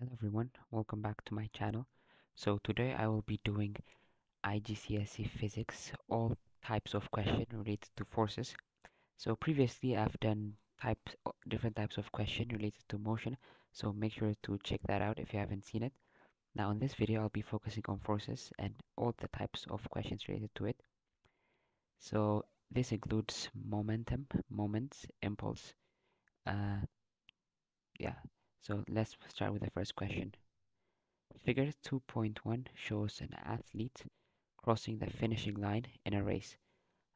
Hello everyone, welcome back to my channel. So today I will be doing IGCSE physics, all types of question related to forces. So previously I've done types, different types of question related to motion, so make sure to check that out if you haven't seen it. Now in this video I'll be focusing on forces and all the types of questions related to it. So this includes momentum, moments, impulse, uh, yeah, so let's start with the first question. Figure 2.1 shows an athlete crossing the finishing line in a race.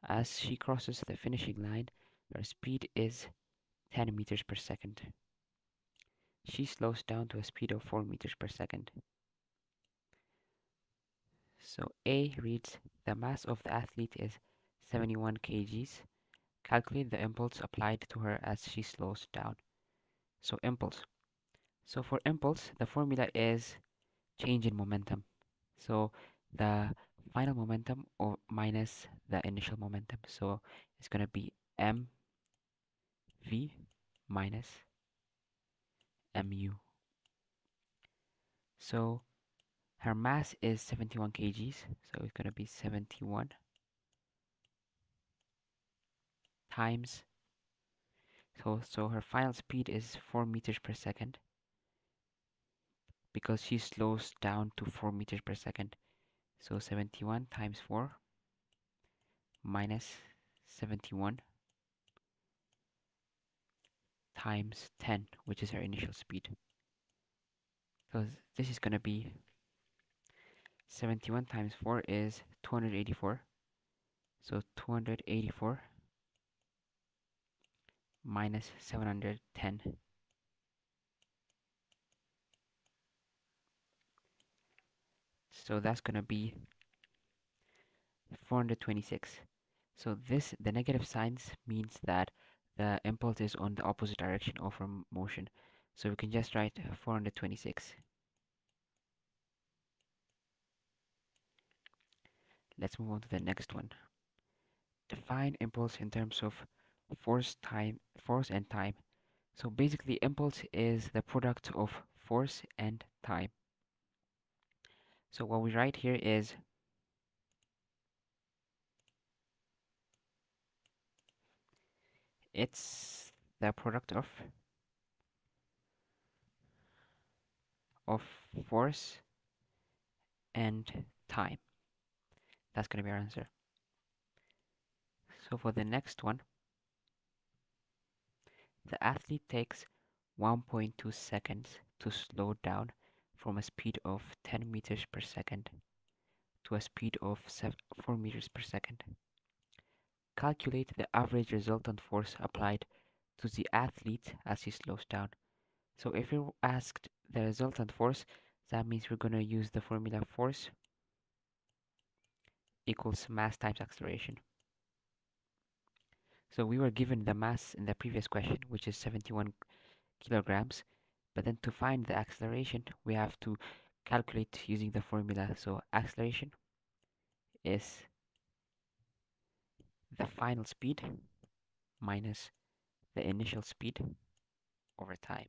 As she crosses the finishing line, her speed is 10 meters per second. She slows down to a speed of 4 meters per second. So A reads the mass of the athlete is 71 kgs. Calculate the impulse applied to her as she slows down. So impulse. So for impulse, the formula is change in momentum. So the final momentum or minus the initial momentum. So it's going to be m v minus mu. So her mass is 71 kgs, so it's going to be 71 times so so her final speed is 4 meters per second because she slows down to 4 meters per second. So 71 times 4 minus 71 times 10, which is her initial speed. So this is going to be 71 times 4 is 284. So 284 minus 710 so that's going to be 426 so this the negative signs means that the impulse is on the opposite direction of our motion. So we can just write 426 let's move on to the next one. Define impulse in terms of force time force and time. So basically impulse is the product of force and time so what we write here is it's the product of of force and time. That's going to be our answer. So for the next one, the athlete takes 1.2 seconds to slow down from a speed of 10 meters per second to a speed of 4 meters per second. Calculate the average resultant force applied to the athlete as he slows down. So if you're asked the resultant force, that means we're going to use the formula force equals mass times acceleration. So we were given the mass in the previous question, which is 71 kilograms, but then to find the acceleration, we have to calculate using the formula. So acceleration is the final speed minus the initial speed over time.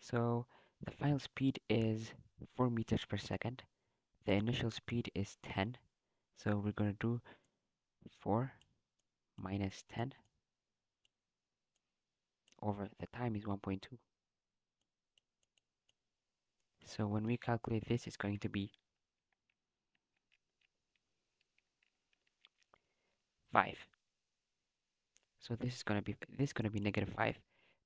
So the final speed is 4 meters per second. The initial speed is 10. So we're going to do 4 minus 10 over the time is 1.2. So when we calculate this, it's going to be 5. So this is going to be this is going to be negative 5,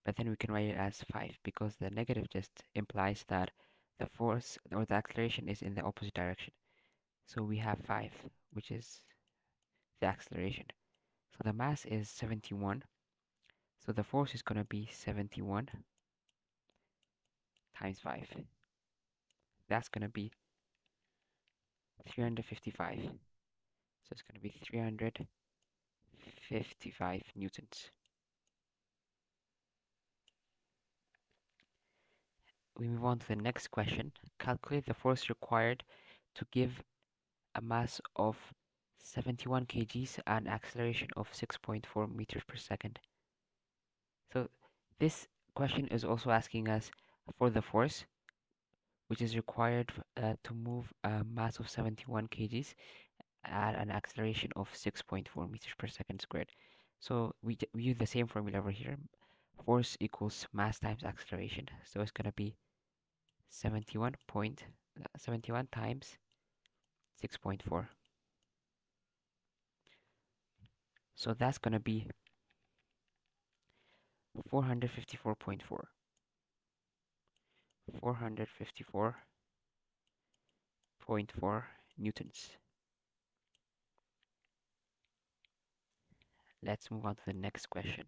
but then we can write it as 5 because the negative just implies that the force or the acceleration is in the opposite direction. So we have 5, which is the acceleration. So the mass is 71 so the force is going to be 71 times 5. That's going to be 355. So it's going to be 355 newtons. We move on to the next question. Calculate the force required to give a mass of 71 kgs and acceleration of 6.4 meters per second. So this question is also asking us for the force which is required uh, to move a mass of 71 kgs at an acceleration of 6.4 meters per second squared. So we, we use the same formula over here. Force equals mass times acceleration. So it's going to be 71 point, uh, 71 times 6.4. So that's going to be 454.4. 454.4 newtons. Let's move on to the next question.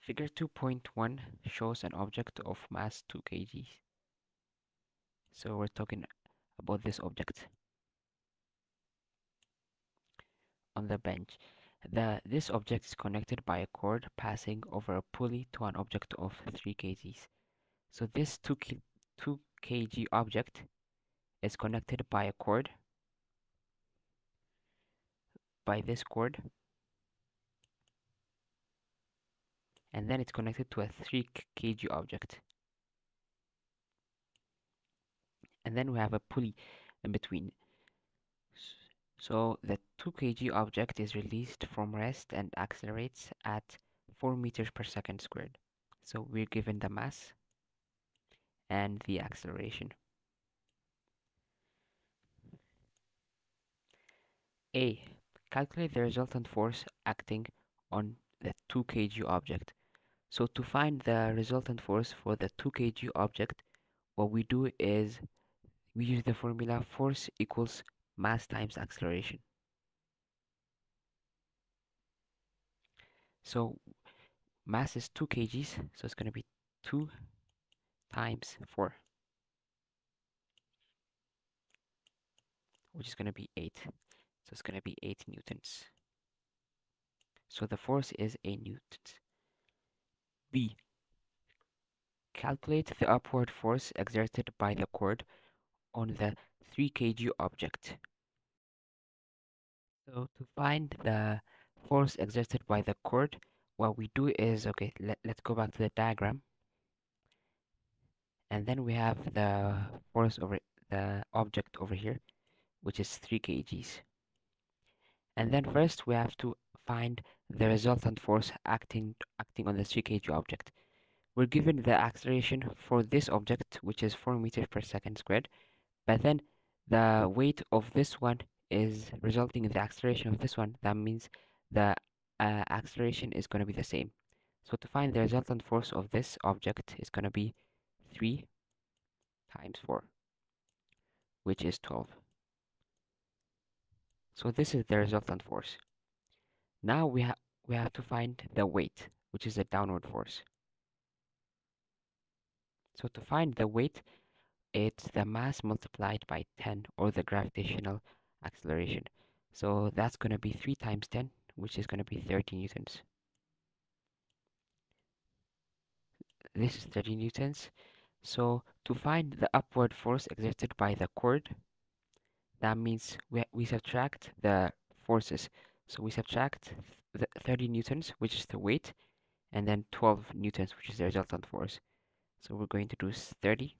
Figure 2.1 shows an object of mass 2 kg. So we're talking about this object on the bench. The, this object is connected by a cord passing over a pulley to an object of 3 kgs. So this 2, 2 kg object is connected by a cord. By this cord. And then it's connected to a 3 kg object. And then we have a pulley in between so the 2 kg object is released from rest and accelerates at 4 meters per second squared so we're given the mass and the acceleration A Calculate the resultant force acting on the 2 kg object. So to find the resultant force for the 2 kg object, what we do is we use the formula force equals mass times acceleration. So mass is 2 kgs, so it's going to be 2 times 4, which is going to be 8. So it's going to be 8 newtons. So the force is 8 newtons. B. Calculate the upward force exerted by the cord on the 3 kg object. So to find the force exerted by the cord, what we do is, okay, let, let's go back to the diagram. And then we have the force over the object over here, which is 3 kgs. And then first we have to find the resultant force acting acting on the 3 kg object. We're given the acceleration for this object, which is 4 meters per second squared, but then the weight of this one is resulting in the acceleration of this one. That means the uh, acceleration is going to be the same. So to find the resultant force of this object is going to be 3 times 4, which is 12. So this is the resultant force. Now we, ha we have to find the weight, which is the downward force. So to find the weight, it's the mass multiplied by 10 or the gravitational acceleration. So that's going to be 3 times 10, which is going to be 30 newtons. This is 30 newtons. So to find the upward force exerted by the cord, that means we, we subtract the forces. So we subtract the 30 newtons, which is the weight, and then 12 newtons, which is the resultant force. So we're going to do 30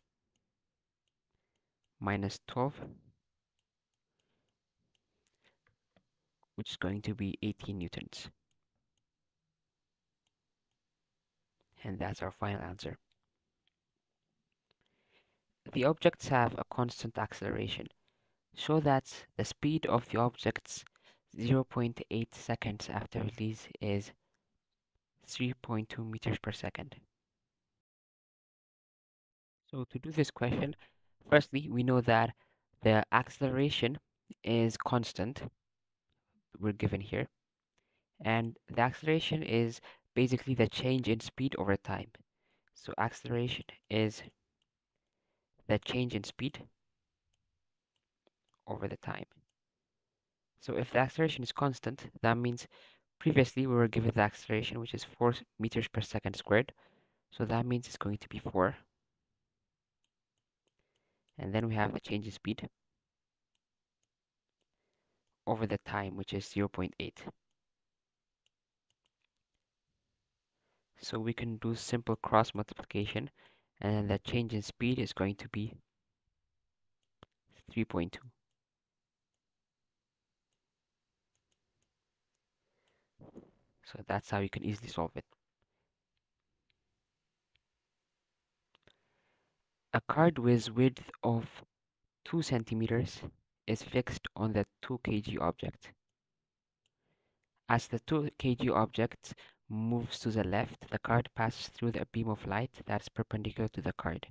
minus 12, which is going to be 18 newtons. And that's our final answer. The objects have a constant acceleration so that the speed of the object's 0.8 seconds after release is 3.2 meters per second. So to do this question, firstly, we know that the acceleration is constant, we're given here, and the acceleration is basically the change in speed over time. So acceleration is the change in speed over the time. So if the acceleration is constant, that means previously we were given the acceleration, which is 4 meters per second squared. So that means it's going to be 4. And then we have the change in speed over the time, which is 0 0.8. So we can do simple cross multiplication and the change in speed is going to be 3.2. So that's how you can easily solve it. A card with width of 2 centimeters is fixed on the 2 kg object. As the 2 kg object moves to the left, the card passes through the beam of light that is perpendicular to the card.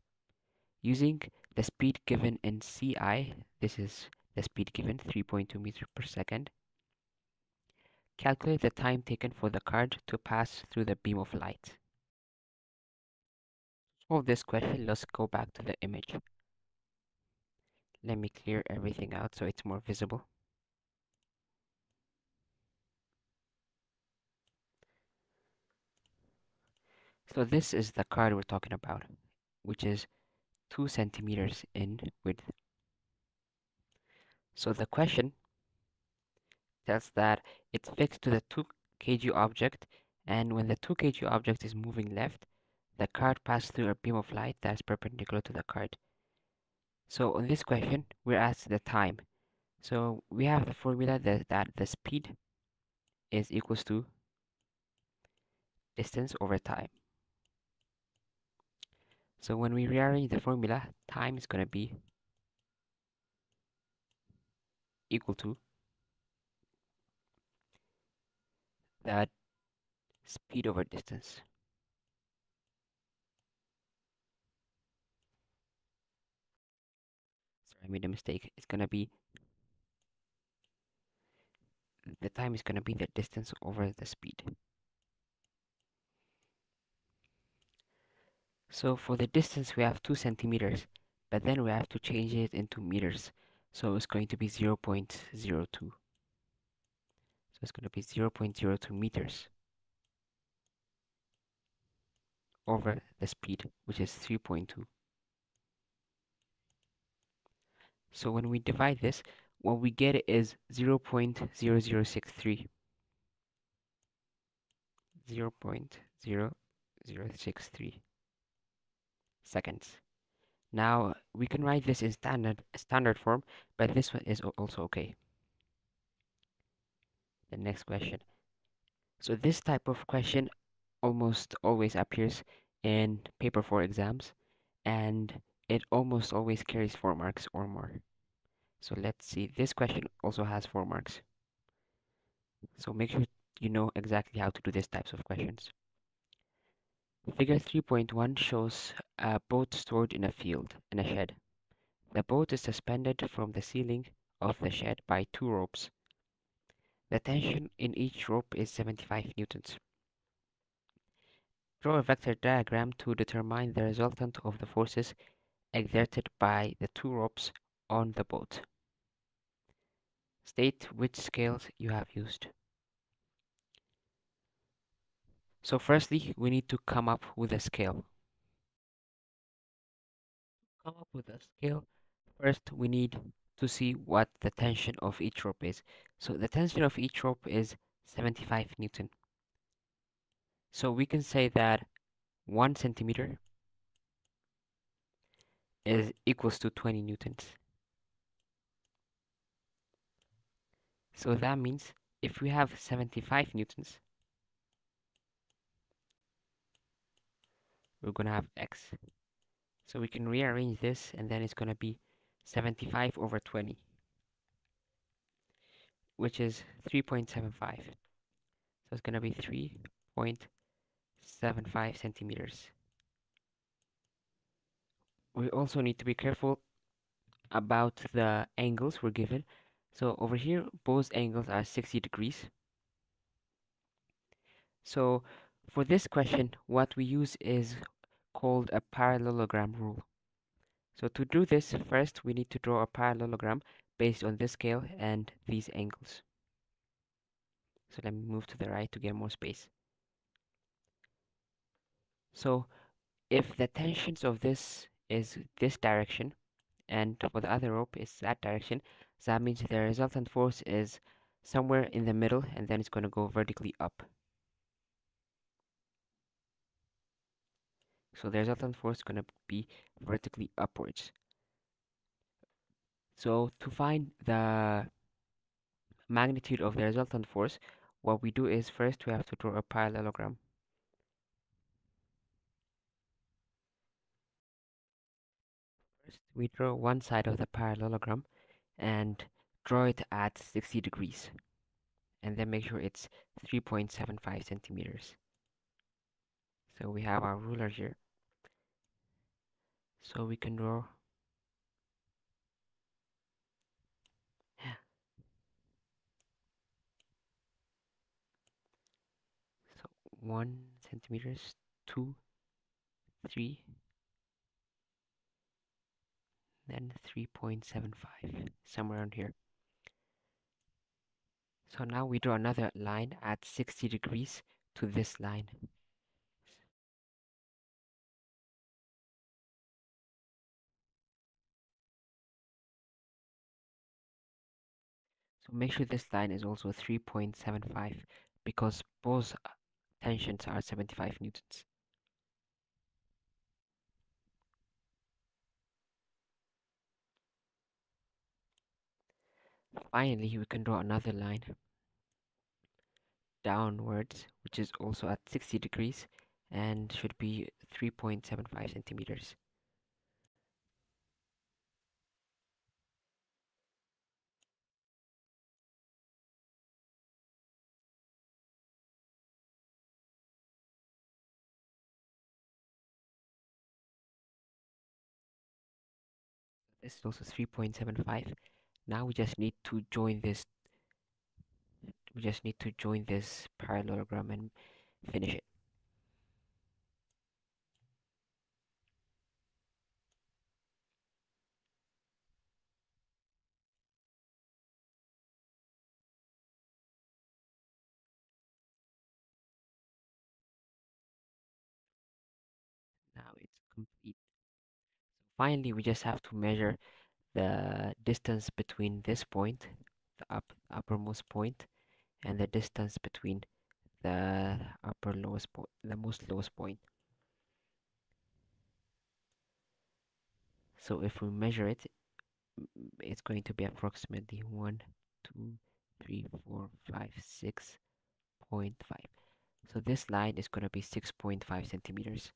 Using the speed given in CI, this is the speed given, 3.2 meters per second, calculate the time taken for the card to pass through the beam of light. Solve this question, let's go back to the image. Let me clear everything out so it's more visible. So this is the card we're talking about, which is 2 centimeters in width. So the question tells that it's fixed to the 2 kg object and when the 2 kg object is moving left, the card passes through a beam of light that is perpendicular to the card. So on this question, we're asked the time. So we have the formula that, that the speed is equals to distance over time. So when we rearrange the formula, time is going to be equal to that speed over distance. I made a mistake. It's going to be the time is going to be the distance over the speed. So for the distance we have 2 centimeters, but then we have to change it into meters. So it's going to be 0 0.02. So it's going to be 0 0.02 meters over the speed, which is 3.2. So when we divide this, what we get is 0 0.0063. 0 0.0063 seconds. Now we can write this in standard standard form, but this one is also okay. The next question. So this type of question almost always appears in paper 4 exams and it almost always carries 4 marks or more. So let's see, this question also has 4 marks. So make sure you know exactly how to do these types of questions. Figure 3.1 shows a boat stored in a field, in a shed. The boat is suspended from the ceiling of the shed by two ropes. The tension in each rope is 75 newtons. Draw a vector diagram to determine the resultant of the forces exerted by the two ropes on the boat. State which scales you have used. So firstly, we need to come up with a scale. Come up with a scale. First, we need to see what the tension of each rope is. So the tension of each rope is 75 Newton. So we can say that one centimeter is equals to 20 newtons. So that means if we have 75 newtons, we're going to have x. So we can rearrange this and then it's going to be 75 over 20, which is 3.75. So it's going to be 3.75 centimeters. We also need to be careful about the angles we're given. So over here, both angles are 60 degrees. So for this question, what we use is called a parallelogram rule. So to do this, first we need to draw a parallelogram based on this scale and these angles. So let me move to the right to get more space. So if the tensions of this is this direction and for the other rope is that direction, so that means the resultant force is somewhere in the middle and then it's going to go vertically up. So the resultant force is going to be vertically upwards. So to find the magnitude of the resultant force, what we do is first we have to draw a parallelogram. We draw one side of the mm-hmm. parallelogram and draw it at 60 degrees and then make sure it's 3.75 centimeters. So we have our ruler here. So we can draw so one centimeters, two, three, then 3.75 somewhere around here. So now we draw another line at 60 degrees to this line. So make sure this line is also 3.75 because both tensions are 75 newtons. Finally, we can draw another line downwards, which is also at 60 degrees and should be 3.75 centimeters. This is also 3.75. Now we just need to join this we just need to join this parallelogram and finish it. Now it's complete. Finally, we just have to measure the distance between this point, the up uppermost point, and the distance between the upper lowest point, the most lowest point. So if we measure it, mm, it's going to be approximately 1, 2, 3, 4, 5, 6.5. So this line is going to be 6.5 centimeters.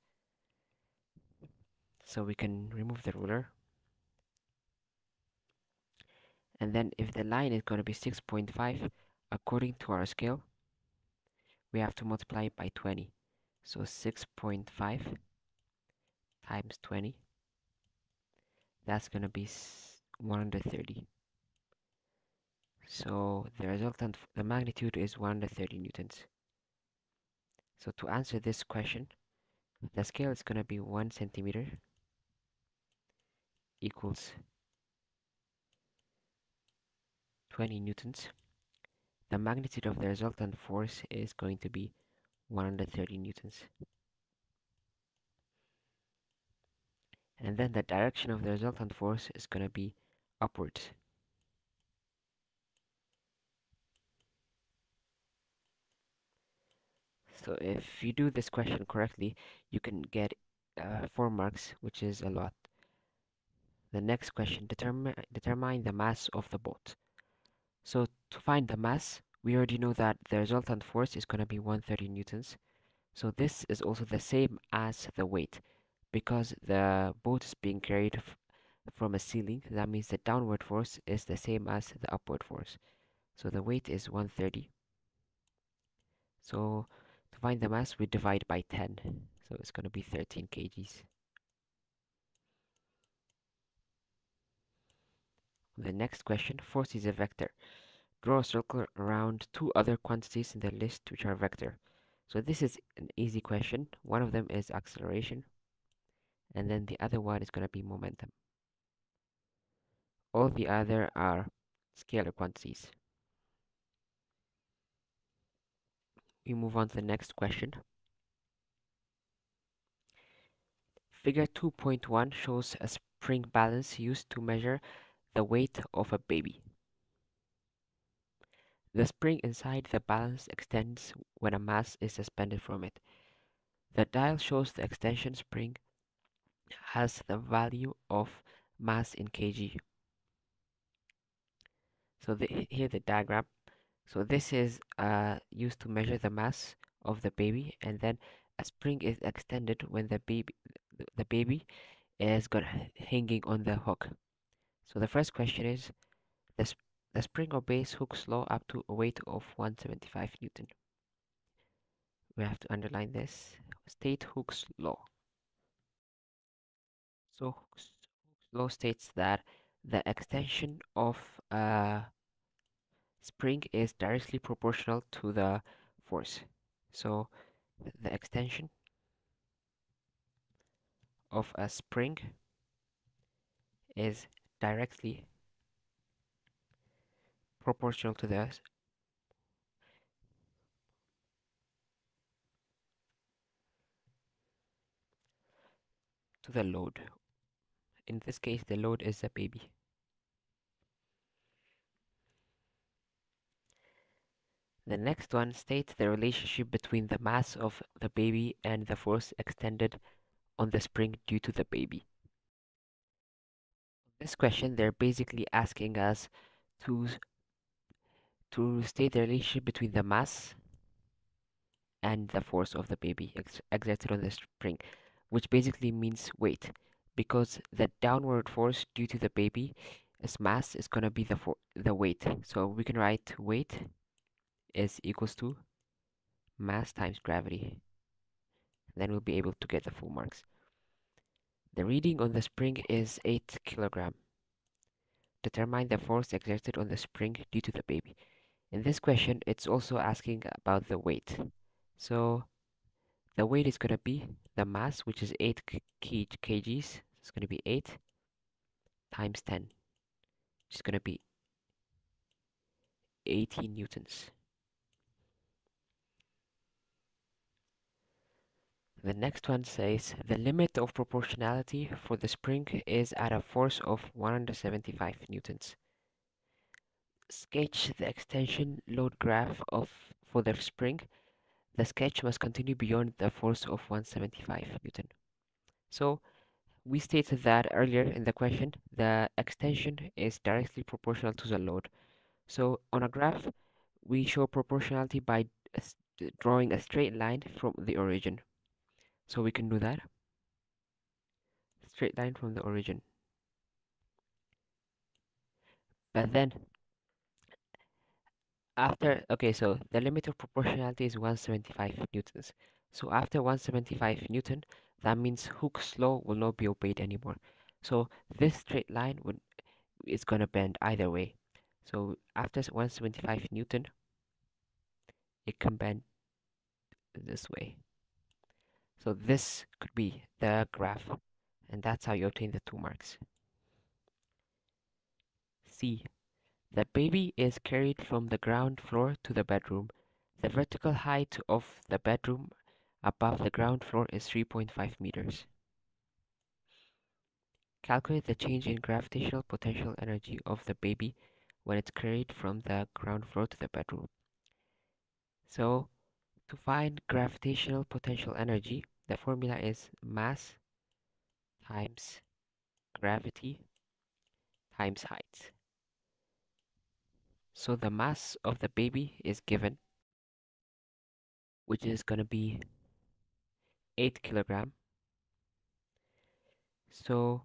So we can remove the ruler. And then if the line is going to be 6.5, according to our scale, we have to multiply it by 20. So 6.5 times 20, that's going to be 130. So the resultant, the magnitude is 130 newtons. So to answer this question, the scale is going to be 1 centimeter equals 20 newtons the magnitude of the resultant force is going to be 130 newtons. And then the direction of the resultant force is going to be upwards. So if you do this question correctly, you can get uh, 4 marks, which is a lot. The next question, determine, determine the mass of the boat. So to find the mass, we already know that the resultant force is going to be 130 newtons. So this is also the same as the weight because the boat is being carried from a ceiling. That means the downward force is the same as the upward force. So the weight is 130. So to find the mass, we divide by 10. So it's going to be 13 kgs. The next question, force is a vector. Draw a circle around two other quantities in the list which are vector. So this is an easy question. One of them is acceleration, and then the other one is going to be momentum. All the other are scalar quantities. We move on to the next question. Figure 2.1 shows a spring balance used to measure the weight of a baby. The spring inside the balance extends when a mass is suspended from it. The dial shows the extension spring has the value of mass in kg. So the, here the diagram. So this is uh, used to measure the mass of the baby and then a spring is extended when the baby the baby is got hanging on the hook. So the first question is the, the spring obeys Hooke's law up to a weight of 175 Newton. We have to underline this. State Hooke's law. So Hooke's, Hooke's law states that the extension of a spring is directly proportional to the force. So the extension of a spring is directly proportional to the to the load. In this case, the load is the baby. The next one states the relationship between the mass of the baby and the force extended on the spring due to the baby. This question, they're basically asking us to, to state the relationship between the mass and the force of the baby ex exerted on the spring, which basically means weight, because the downward force due to the baby's mass is going to be the, for the weight. So we can write weight is equals to mass times gravity. Then we'll be able to get the full marks. The reading on the spring is 8 kilogram. Determine the force exerted on the spring due to the baby. In this question, it's also asking about the weight. So the weight is going to be the mass, which is 8 kgs. It's going to be 8 times 10, which is going to be 18 newtons. The next one says the limit of proportionality for the spring is at a force of 175 newtons. Sketch the extension load graph of for the spring. The sketch must continue beyond the force of 175 newton. So we stated that earlier in the question, the extension is directly proportional to the load. So on a graph, we show proportionality by drawing a straight line from the origin. So we can do that. Straight line from the origin. But then, after, okay, so the limit of proportionality is 175 newtons. So after 175 newton, that means Hooke's law will not be obeyed anymore. So this straight line would is going to bend either way. So after 175 newton, it can bend this way. So this could be the graph, and that's how you obtain the two marks. C. The baby is carried from the ground floor to the bedroom. The vertical height of the bedroom above the ground floor is 3.5 meters. Calculate the change in gravitational potential energy of the baby when it's carried from the ground floor to the bedroom. So to find gravitational potential energy, the formula is mass times gravity times height. So the mass of the baby is given, which is going to be 8 kilogram. So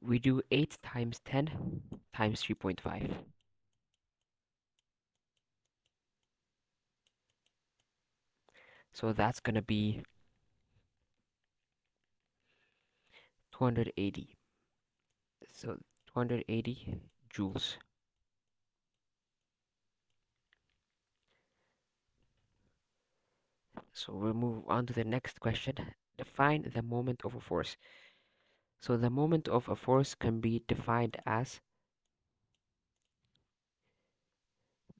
we do 8 times 10 times 3.5. So that's going to be 280. So 280 joules. So we'll move on to the next question. Define the moment of a force. So the moment of a force can be defined as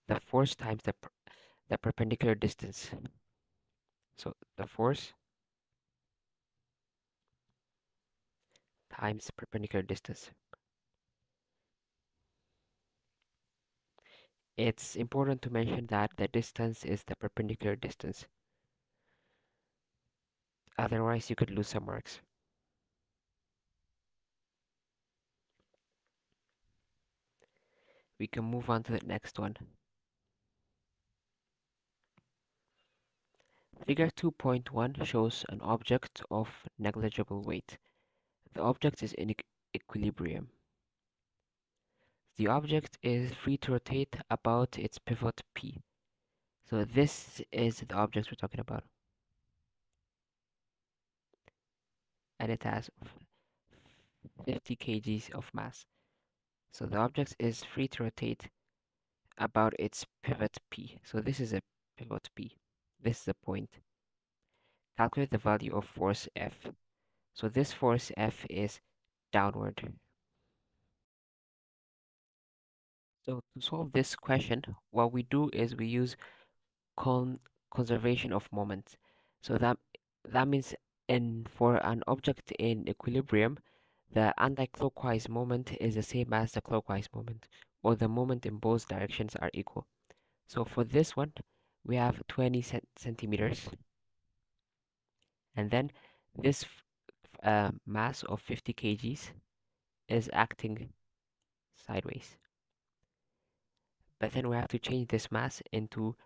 the force times the, the perpendicular distance. So the force times perpendicular distance. It's important to mention that the distance is the perpendicular distance. Otherwise, you could lose some marks. We can move on to the next one. Figure 2.1 shows an object of negligible weight. The object is in equilibrium. The object is free to rotate about its pivot P. So this is the object we're talking about. And it has 50 kgs of mass. So the object is free to rotate about its pivot P. So this is a pivot P. This is the point. Calculate the value of force F. So this force F is downward. So to solve this question, what we do is we use con conservation of moment. So that that means in for an object in equilibrium, the anti-clockwise moment is the same as the clockwise moment, or the moment in both directions are equal. So for this one, we have 20 centimeters, and then this uh, mass of 50 kgs is acting sideways. But then we have to change this mass into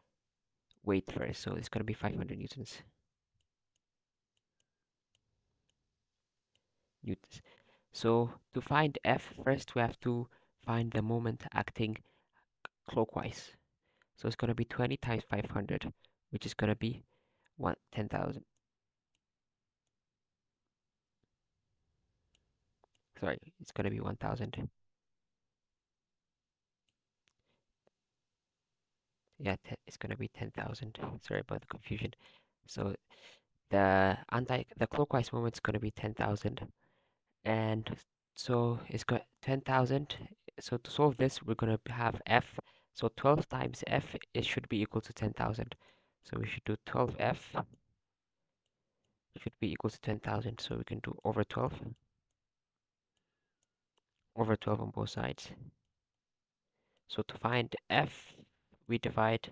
weight first, so it's going to be 500 newtons. Newtons. So to find F, first we have to find the moment acting clockwise. So it's going to be 20 times 500, which is going to be 10,000. Sorry, it's going to be 1,000. Yeah, it's going to be 10,000. Sorry about the confusion. So the anti the clockwise moment is going to be 10,000 and so it's got 10,000 so to solve this we're going to have f so 12 times f it should be equal to 10,000 so we should do 12f should be equal to 10,000 so we can do over 12 over 12 on both sides. So to find f we divide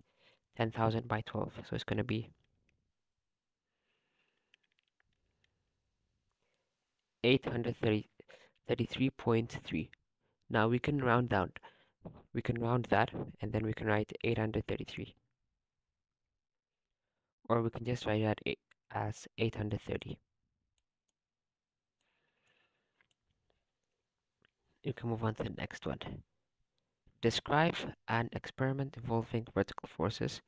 10,000 by 12 so it's going to be 833.3. Now we can round down. We can round that and then we can write 833. Or we can just write that as 830. You can move on to the next one. Describe an experiment involving vertical forces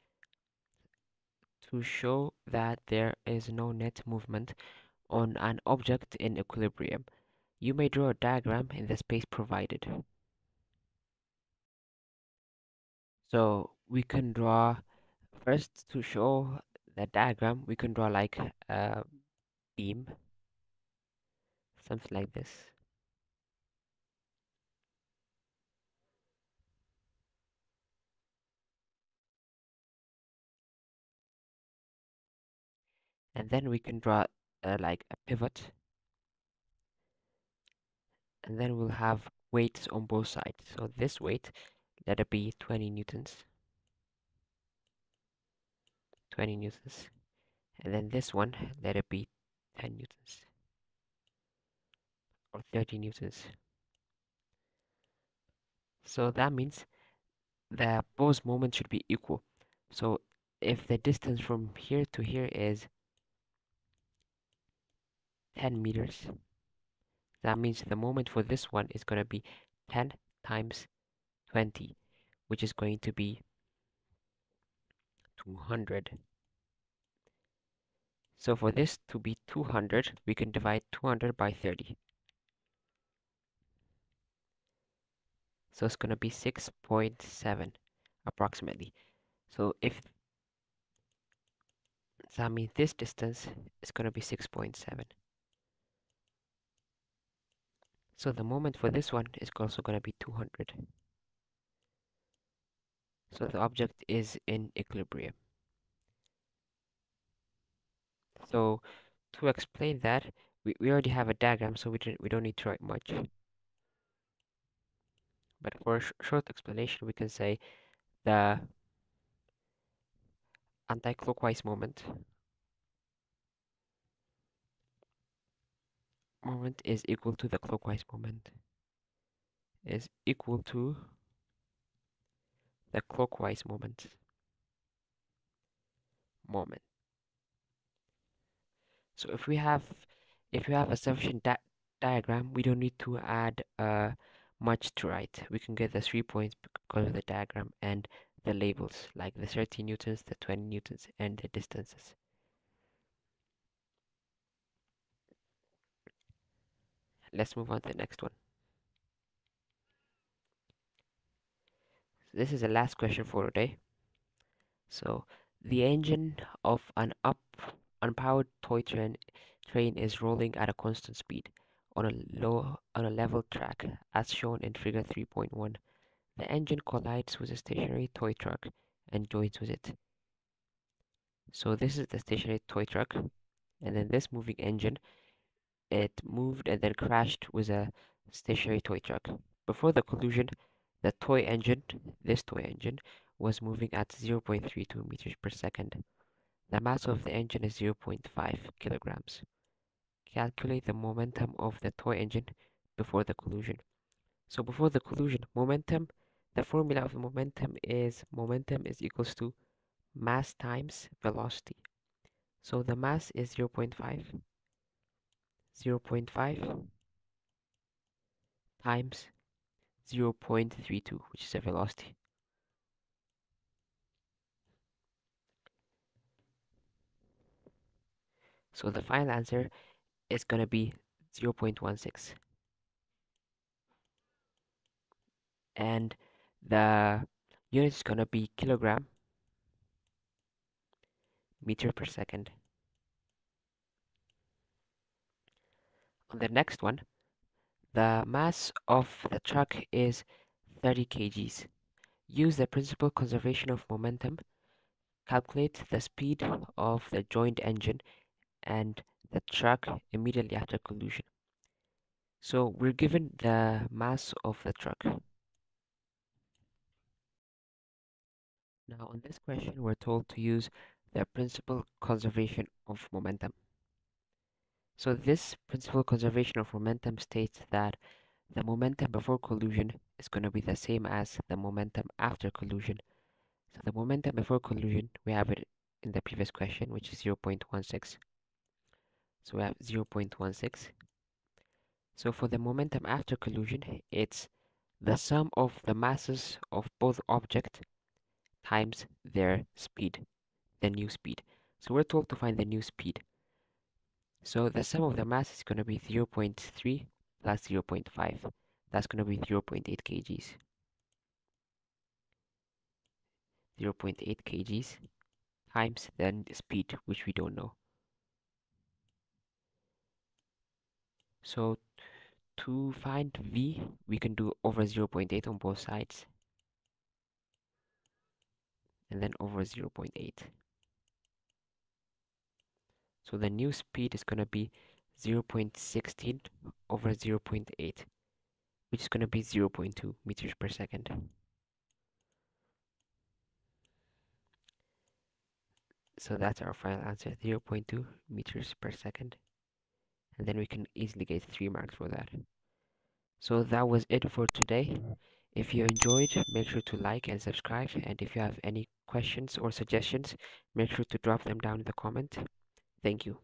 to show that there is no net movement on an object in equilibrium. You may draw a diagram in the space provided. So we can draw, first to show the diagram, we can draw like a beam, something like this. And then we can draw uh, like a pivot and then we'll have weights on both sides so this weight let it be 20 newtons. 20 newtons. And then this one let it be 10 newtons. Or 30 newtons. So that means the both moments should be equal. So if the distance from here to here is 10 meters. That means the moment for this one is going to be 10 times 20, which is going to be 200. So for this to be 200, we can divide 200 by 30. So it's going to be 6.7 approximately. So if that means this distance is going to be 6.7. So the moment for this one is also going to be 200. So the object is in equilibrium. So to explain that, we, we already have a diagram, so we don't, we don't need to write much. But for a sh short explanation, we can say the anti-clockwise moment moment is equal to the clockwise moment is equal to the clockwise moment. Moment. So if we have if we have a sufficient di diagram we don't need to add uh, much to write. We can get the three points because of the diagram and the labels like the 30 newtons the 20 newtons and the distances. Let's move on to the next one this is the last question for today. So the mm-hmm. engine of an up unpowered toy train train is rolling at a constant speed on a low on a level track as shown in figure 3.1 the engine collides with a stationary toy truck and joins with it. So this is the stationary toy truck and then this moving engine it moved and then crashed with a stationary toy truck. Before the collision the toy engine this toy engine was moving at 0.32 meters per second the mass of the engine is 0.5 kilograms. Calculate the momentum of the toy engine before the collision. So before the collision, momentum, the formula of the momentum is momentum is equals to mass times velocity. So the mass is 0 0.5, 0 0.5 times 0 0.32, which is a velocity. So the final answer is going to be 0 0.16. And the unit is going to be kilogram meter per second. On the next one, the mass of the truck is 30 kgs. Use the principle conservation of momentum. Calculate the speed of the joint engine and the truck immediately after collision. So we're given the mass of the truck. Now on this question, we're told to use the principle conservation of momentum. So this principle conservation of momentum states that the momentum before collision is going to be the same as the momentum after collision. So the momentum before collision, we have it in the previous question, which is 0.16. So we have 0.16. So for the momentum after collision, it's the sum of the masses of both objects times their speed, the new speed. So we're told to find the new speed. So the sum of the mass is going to be 0.3 plus 0.5. That's going to be 0.8 kgs. 0.8 kgs times then the speed, which we don't know. So to find V, we can do over 0.8 on both sides. And then over 0.8. So the new speed is going to be 0.16 over 0.8, which is going to be 0.2 meters per second. So that's our final answer, 0.2 meters per second. And then we can easily get three marks for that. So that was it for today. If you enjoyed make sure to like and subscribe. And if you have any questions or suggestions make sure to drop them down in the comment thank you